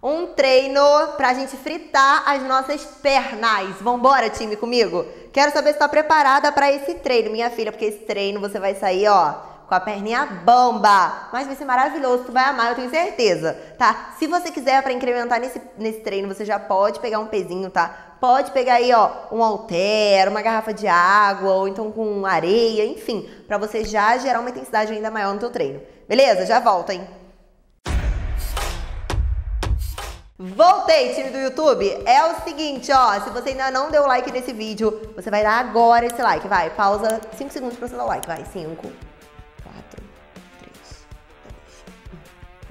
Um treino pra gente fritar as nossas pernas. Vambora, time, comigo? Quero saber se tá preparada para esse treino, minha filha, porque esse treino você vai sair, ó, com a perninha bamba. Mas vai ser maravilhoso, tu vai amar, eu tenho certeza, tá? Se você quiser para incrementar nesse, nesse treino, você já pode pegar um pezinho, tá? Pode pegar aí, ó, um halter, uma garrafa de água, ou então com areia, enfim, para você já gerar uma intensidade ainda maior no teu treino. Beleza? Já volta, hein? Voltei, time do YouTube. É o seguinte, ó, se você ainda não deu like nesse vídeo, você vai dar agora esse like, vai. Pausa 5 segundos pra você dar o like, vai. 5, 4, 3, 2, 1.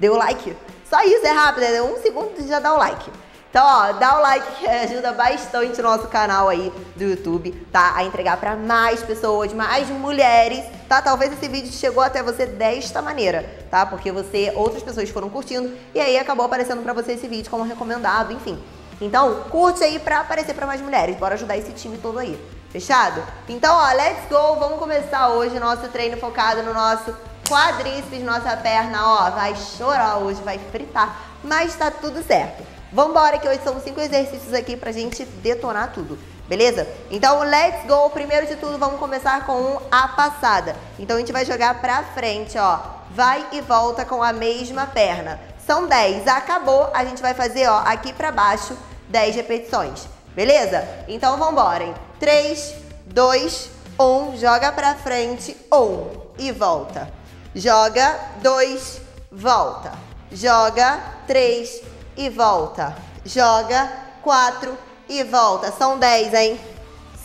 Deu like? Só isso, é rápido, é um segundo e já dá o like. Então, ó, dá o like que ajuda bastante o nosso canal aí do YouTube, tá? A entregar para mais pessoas, mais mulheres, tá? Talvez esse vídeo chegou até você desta maneira, tá? Porque você, outras pessoas foram curtindo e aí acabou aparecendo para você esse vídeo como recomendado, enfim. Então, curte aí pra aparecer para mais mulheres. Bora ajudar esse time todo aí. Fechado? Então, ó, let's go! Vamos começar hoje nosso treino focado no nosso quadríceps, nossa perna, ó, vai chorar hoje, vai fritar, mas tá tudo certo. Vambora, que hoje são cinco exercícios aqui pra gente detonar tudo, beleza? Então, let's go! Primeiro de tudo, vamos começar com a passada. Então, a gente vai jogar pra frente, ó. Vai e volta com a mesma perna. São 10. Acabou, a gente vai fazer, ó, aqui pra baixo, 10 repetições. Beleza? Então, vambora, hein? 3, 2, 1. Joga pra frente. 1 e volta. Joga, 2, volta. Joga, 3, e volta. Joga, quatro e volta. São dez, hein?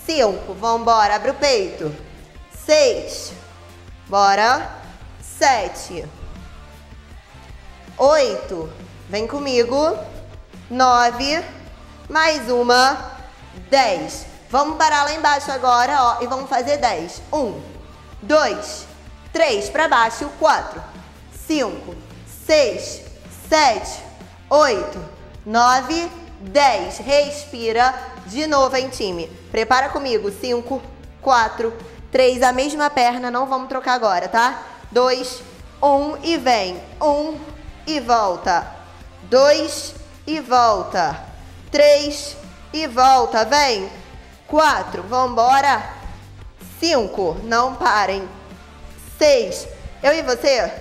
Cinco, vambora, abre o peito. Seis, bora. Sete. Oito, vem comigo. Nove, mais uma. Dez. Vamos parar lá embaixo agora, ó, e vamos fazer dez. Um, dois, três, para baixo, quatro, cinco, seis, sete, 8, 9, 10. Respira de novo, hein, time? Prepara comigo. 5, 4, 3. A mesma perna, não vamos trocar agora, tá? 2, 1 e vem. 1 e volta. 2 e volta. 3 e volta. Vem. 4, vambora. 5, não parem. 6, eu e você.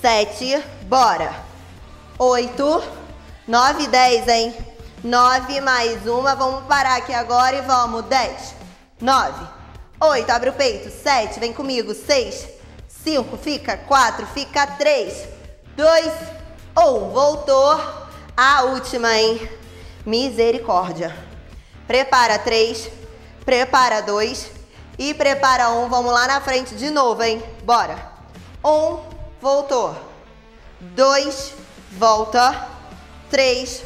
7, bora. 8, 9, 10, hein? 9 mais uma, vamos parar aqui agora e vamos. 10, 9, 8, abre o peito. 7, vem comigo. 6, 5, fica. 4, fica. 3, 2, 1. Voltou. A última, hein? Misericórdia. Prepara 3, prepara 2 e prepara 1. Vamos lá na frente de novo, hein? Bora. 1, voltou. 2, volta. Três,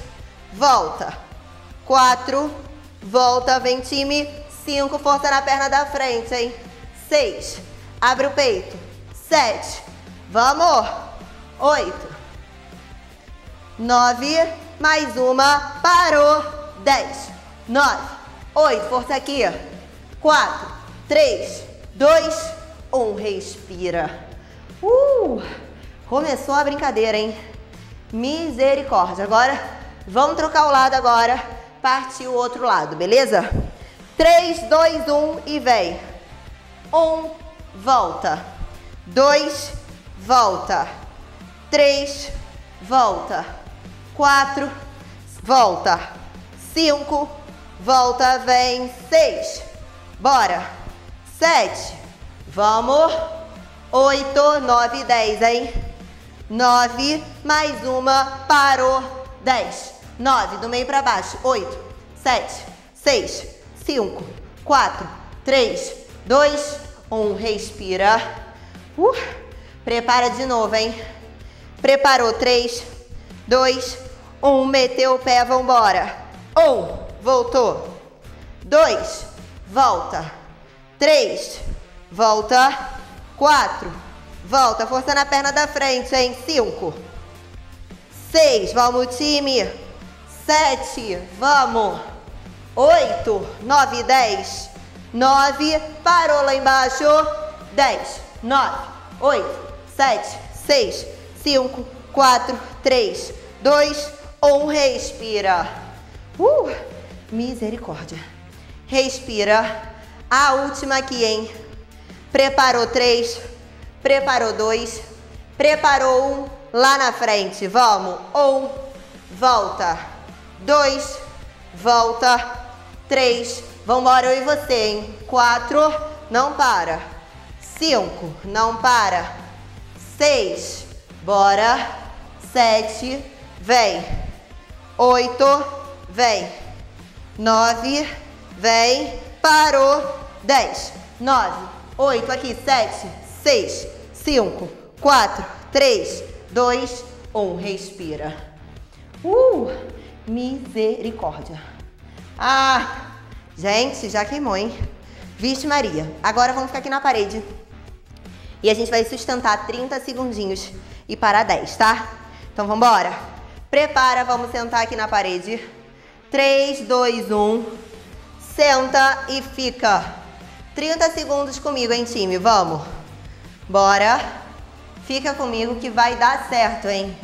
volta. Quatro, volta, vem time. Cinco, força na perna da frente, hein? Seis, abre o peito. Sete, vamos. Oito, nove, mais uma, parou. Dez, nove, oito, força aqui. Quatro, três, dois, um, respira. Uh, começou a brincadeira, hein? Misericórdia. Agora, vamos trocar o lado agora. Partir o outro lado, beleza? 3, 2, 1 e vem. 1, volta. 2, volta. 3, volta. 4, volta. 5, volta, vem. 6, bora. 7, vamos. 8, 9, 10, hein? 9, mais uma, parou, 10, 9, do meio para baixo, 8, 7, 6, 5, 4, 3, 2, 1, respira. Uh, prepara de novo, hein? Preparou, 3, 2, 1, meteu o pé, vambora. 1, voltou. 2, volta. 3, volta. 4, Volta, força na perna da frente, hein? Cinco. Seis, vamos, time. Sete, vamos. Oito, nove, dez. Nove, parou lá embaixo. Dez, nove, oito, sete, seis, cinco, quatro, três, dois, um. Respira. Uh, misericórdia. Respira. A última aqui, hein? Preparou três, preparou dois, preparou um. Lá na frente, vamos. Um, volta. Dois, volta. Três, vambora eu e você, hein? Quatro, não para. Cinco, não para. Seis, bora. Sete, vem. Oito, vem. Nove, vem. Parou. Dez, nove, oito, aqui, sete, seis, cinco, quatro, três, dois, um. Respira. Uh, misericórdia. Ah, gente, já queimou, hein? Vixe Maria. Agora vamos ficar aqui na parede. E a gente vai sustentar 30 segundinhos e parar 10, tá? Então vamos embora. Prepara, vamos sentar aqui na parede. 3, 2, 1. Senta e fica. 30 segundos comigo, hein, time? Vamos. Bora. Fica comigo que vai dar certo, hein?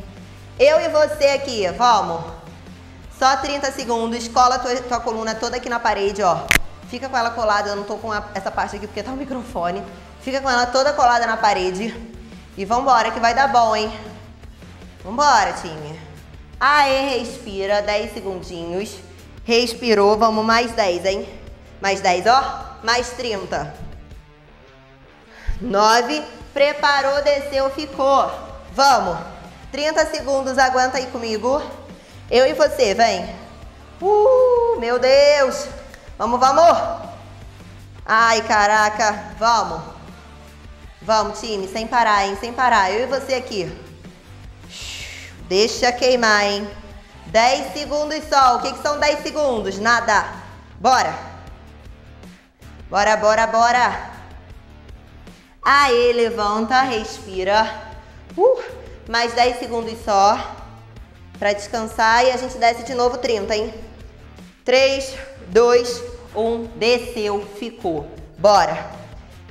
Eu e você aqui, vamos. Só 30 segundos. Cola tua, tua coluna toda aqui na parede, ó. Fica com ela colada, eu não tô com a, essa parte aqui porque tá o microfone. Fica com ela toda colada na parede. E vambora que vai dar bom, hein? Vambora, time. Aê, respira. 10 segundinhos. Respirou. Vamos mais 10, hein? Mais 10, ó. Mais 30. 9. Preparou, desceu, ficou. Vamos. 30 segundos, aguenta aí comigo. Eu e você, vem. Uh, meu Deus. Vamos, vamos. Ai, caraca. Vamos. Vamos, time, sem parar, hein? Sem parar. Eu e você aqui. Deixa queimar, hein? 10 segundos só. O que, que são 10 segundos? Nada. Bora. Bora, bora, bora. Aê, levanta, respira. Uh, mais 10 segundos só. Pra descansar e a gente desce de novo 30, hein? 3, 2, 1. Desceu, ficou. Bora.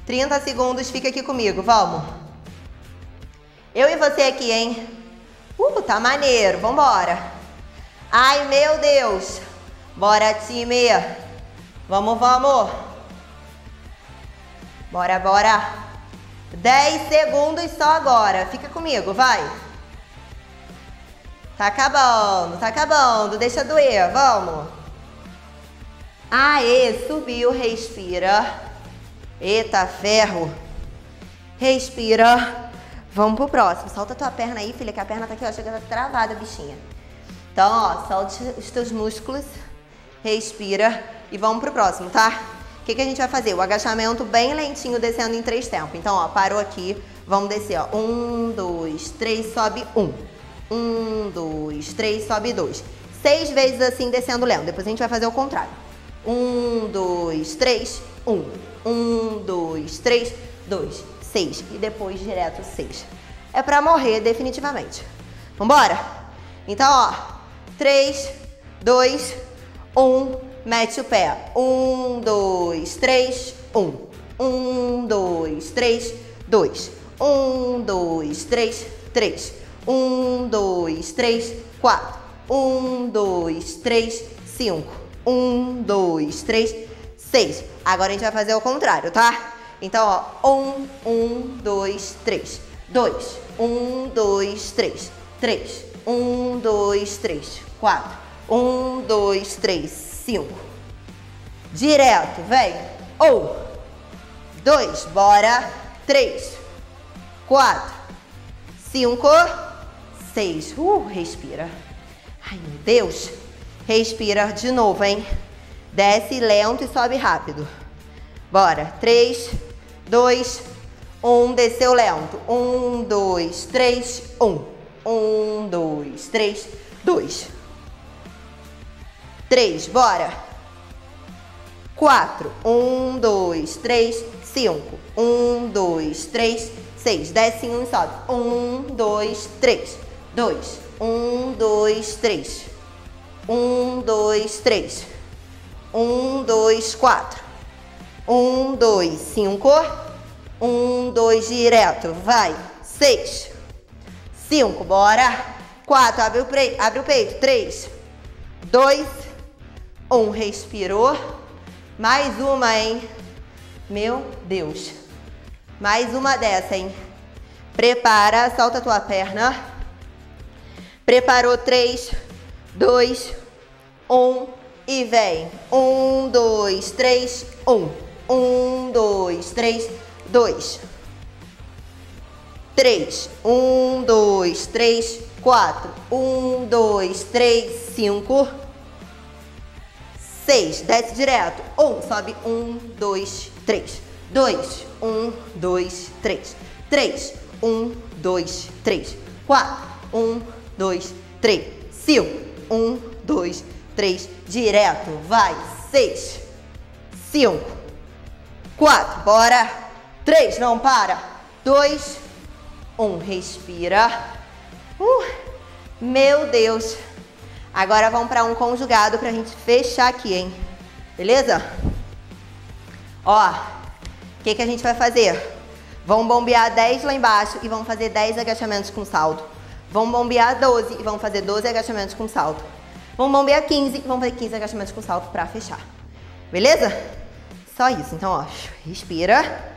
30 segundos, fica aqui comigo, vamos. Eu e você aqui, hein? Uh, tá maneiro, vambora. Ai, meu Deus. Bora, time. Vamos, vamos. Bora, bora. 10 segundos só agora. Fica comigo, vai. Tá acabando, tá acabando. Deixa doer, vamos. Aê, subiu, respira. Eita, ferro. Respira. Vamos pro próximo. Solta tua perna aí, filha, que a perna tá aqui, ó. Chega travada, bichinha. Então, ó, solte os teus músculos. Respira. E vamos pro próximo, tá? Que, que a gente vai fazer? O agachamento bem lentinho, descendo em três tempos. Então, ó, parou aqui. Vamos descer, ó. Um, dois, três, sobe um. Um, dois, três, sobe dois. Seis vezes assim, descendo lento. Depois a gente vai fazer o contrário. Um, dois, três, um. Um, dois, três, dois, seis. E depois direto seis. É pra morrer definitivamente. Vambora? Então, ó. Três, dois, um. Mete o pé. Um, dois, três, um. Um, dois, três, dois. Um, dois, três, três. Um, dois, três, quatro. Um, dois, três, cinco. Um, dois, três, seis. Agora a gente vai fazer o contrário, tá? Então, ó, um, um, dois, três. Dois, um, dois, três. Três, um, dois, três. Quatro, um, dois, três, cinco. Direto, vem. Um, dois, bora. Três, quatro, cinco, seis. Uh, respira. Ai, meu Deus. Respira de novo, hein? Desce lento e sobe rápido. Bora. Três, dois, um. Desceu lento. Um, dois, três, um. Um, dois, três, dois. Três, bora. Quatro. Um, dois, três, cinco. Um, dois, três, seis. Desce um e sobe. Um, dois, três. Dois. Um, dois, três. Um, dois, três. Um, dois, quatro. Um, dois, cinco. Um, dois, direto. Vai. Seis. Cinco, bora. quatro, abre o, abre o peito, três, dois, um, respirou, mais uma, hein? Meu Deus. Mais uma dessa, hein? Prepara, solta a tua perna. Preparou, três, dois, um e vem. Um, dois, três, um. Um, dois, três, dois. Três. Um, dois, três, quatro. Um, dois, três, cinco. Seis. Desce direto. Um, sobe. Um, dois, três. Dois. Um, dois, três. Três. Um, dois, três. Quatro. Um, dois, três. Cinco. Um, dois, três. Direto. Vai. Seis. Cinco. Quatro. Bora. Três. Não para. Dois. Um. Respira. Uh, meu Deus. Agora vamos para um conjugado pra gente fechar aqui, hein? Beleza? Ó, o que, que a gente vai fazer? Vamos bombear 10 lá embaixo e vamos fazer 10 agachamentos com salto. Vamos bombear 12 e vamos fazer 12 agachamentos com salto. Vamos bombear 15 e vamos fazer 15 agachamentos com salto pra fechar. Beleza? Só isso. Então, ó, respira.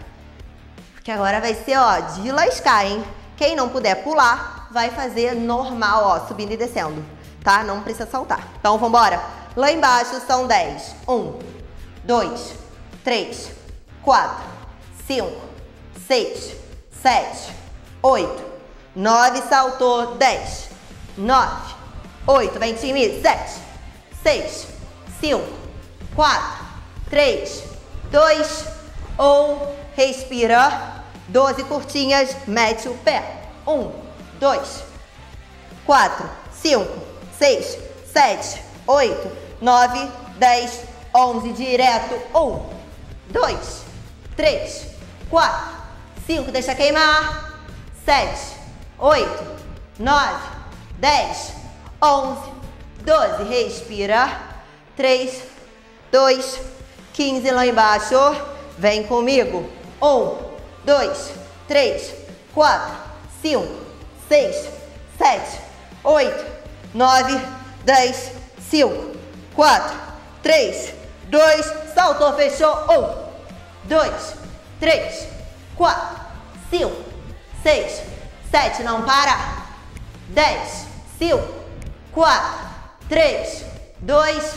Porque agora vai ser, ó, de lascar, hein? Quem não puder pular, vai fazer normal, ó, subindo e descendo, tá? Não precisa saltar. Então, vambora. Lá embaixo são 10. 1, 2, 3, 4, 5, 6, 7, 8, 9, saltou, 10, 9, 8, vem time, 7, 6, 5, 4, 3, 2, 1, respira, 12 curtinhas, mete o pé, 1, 2, 4, 5, 6, 7, 8, 9, 10, 11, direto, 1, 2, 3, 4, 5, deixa queimar, 7, 8, 9, 10, 11, 12, respira, 3, 2, 15 lá embaixo, vem comigo, 1, 2, 3, 4, 5, 6, 7, 8, 9, 10, 5, 4, 3, 2, saltou, fechou, 1, 2, 3, 4, 5, 6, 7, não para, 10, 5, 4, 3, 2,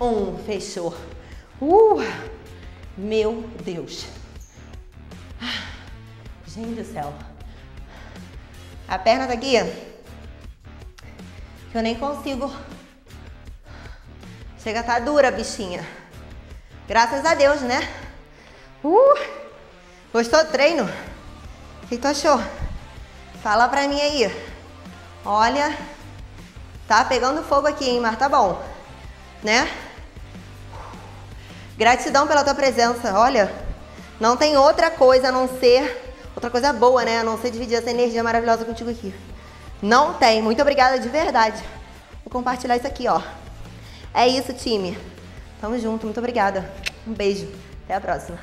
1, fechou. Uh, meu Deus. Gente do céu. A perna tá aqui, que eu nem consigo. Chega a tá dura, bichinha. Graças a Deus, né? Uh, gostou do treino? O que tu achou? Fala pra mim aí. Olha, tá pegando fogo aqui, hein? Mas tá bom, né? Gratidão pela tua presença. Olha, não tem outra coisa a não ser, outra coisa boa, né? A não ser dividir essa energia maravilhosa contigo aqui. Não tem. Muito obrigada de verdade. Vou compartilhar isso aqui, ó. É isso, time. Tamo junto. Muito obrigada. Um beijo. Até a próxima.